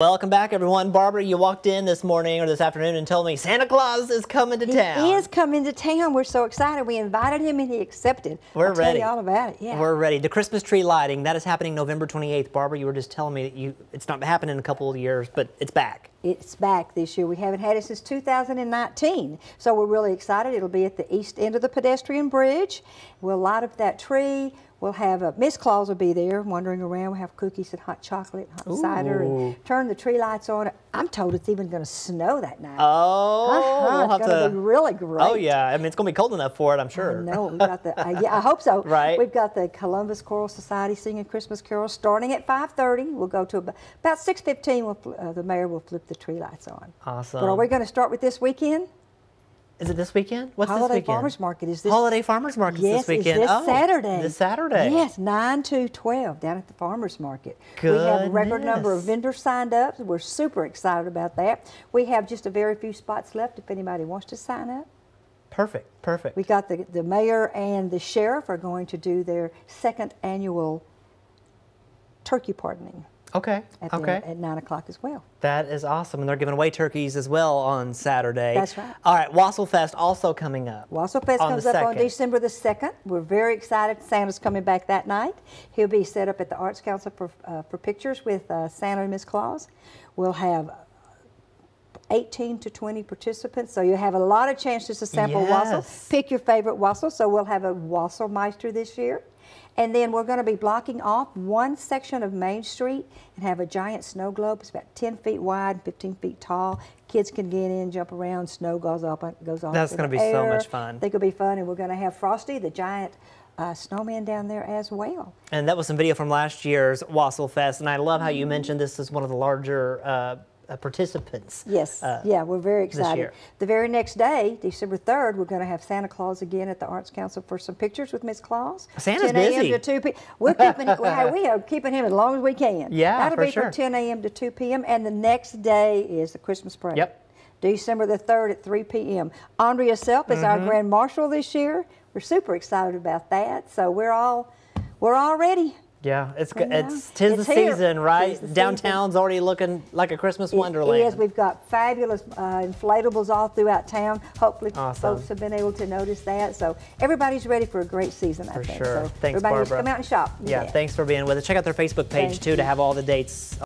Welcome back, everyone. Barbara, you walked in this morning or this afternoon and told me Santa Claus is coming to he town. He is coming to town. We're so excited. We invited him and he accepted. We're I'll ready. All about it. Yeah. We're ready. The Christmas tree lighting that is happening November 28th. Barbara, you were just telling me that you it's not happened in a couple of years, but it's back. It's back this year. We haven't had it since 2019, so we're really excited. It'll be at the east end of the pedestrian bridge. We'll light up that tree. We'll have a Miss Claus will be there wandering around. We'll have cookies and hot chocolate, hot Ooh. cider, and turn the tree lights on. I'm told it's even going to snow that night. Oh, uh-huh. we'll it's going to be really great. Oh yeah, I mean it's going to be cold enough for it, I'm sure. No, we've got the. Uh, yeah, I hope so. Right. We've got the Columbus Choral Society singing Christmas carols starting at 5:30. We'll go to about, about 6:15. We'll, uh, the mayor will flip the tree lights on. Awesome. But are we going to start with this weekend? Is it this weekend? What's Holiday this weekend? Holiday Farmers Market is this. Holiday Farmers Market yes, this weekend. It's this oh, Saturday. This Saturday. Yes, 9 to 12 down at the Farmers Market. We have a record number of vendors signed up. We're super excited about that. We have just a very few spots left if anybody wants to sign up. Perfect. Perfect. We got the, the mayor and the sheriff are going to do their second annual turkey pardoning okay. at, the- okay. at 9 o'clock as well. That is awesome. And they're giving away turkeys as well on Saturday. That's right. All right, Wassail Fest also coming up. Wassail Fest comes the up on December the 2nd. We're very excited. Santa's coming back that night. He'll be set up at the Arts Council for, uh, for pictures with uh, Santa and Miss Claus. We'll have 18 to 20 participants, so you have a lot of chances to sample wassail. Yes. Pick your favorite wassail. So we'll have a wassail meister this year. And then we're going to be blocking off one section of Main Street and have a giant snow globe. It's about 10 feet wide, 15 feet tall. Kids can get in, jump around. Snow goes up, goes off. That's in gonna the be so much fun. I think it'll be fun, and we're going to have Frosty, the giant uh, snowman, down there as well. And that was some video from last year's Wassail Fest. And I love how you mentioned this is one of the larger uh, uh, participants. Yes, uh, yeah, we're very excited. year. The very next day, December 3rd, we're going to have Santa Claus again at the Arts Council for some pictures with Miss Claus. Santa's 10 a.m. busy. to 2 p.m. We're keeping, we we are keeping him as long as we can. Yeah, That'll be sure. from 10 a.m. to 2 p.m. And the next day is the Christmas parade. Yep. December the 3rd at 3 p.m. Andrea Self is Mm-hmm. our Grand Marshal this year. We're super excited about that. So we're all, we're all ready. Yeah, it's good. It's tis It's the here. season, right? The Downtown's already looking like a Christmas It wonderland. Yes, We've got fabulous uh, inflatables all throughout town. Hopefully, Awesome. folks have been able to notice that. So everybody's ready for a great season. I For think. sure. So Thanks, everybody just Barbara. come out and shop. yeah, thanks for being with us. Check out their Facebook page Thank too to have all the dates